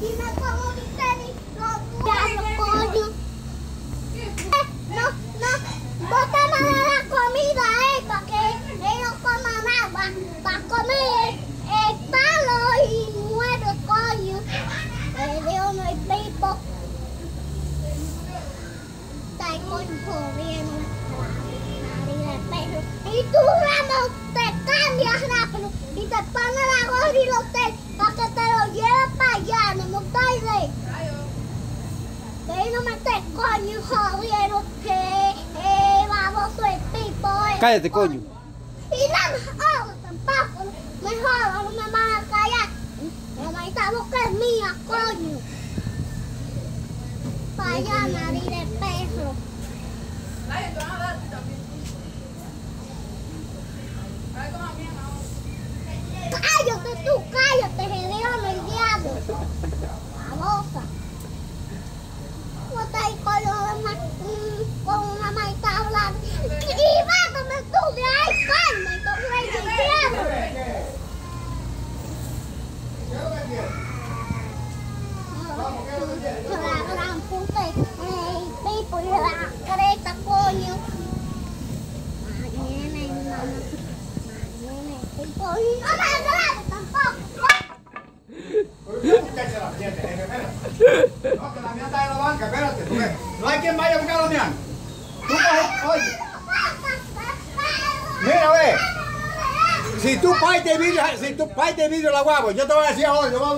y lo tú, Ramón, te cambias rápido y te pones la gorra y los tenis para que te lo lleves para allá, no me caigas. Coño eh, baboso el pipo eh. Cállate, coño. Y jodas tampoco, me no me van a callar. La maíta boca es mía, coño. Para allá, nariz de perro. No hay quien vaya a buscar la mía. Tú oye, mira, ve. Si tú partes vidrio, si tú partes vidrio la guagua, yo te voy a decir ahora, yo voy a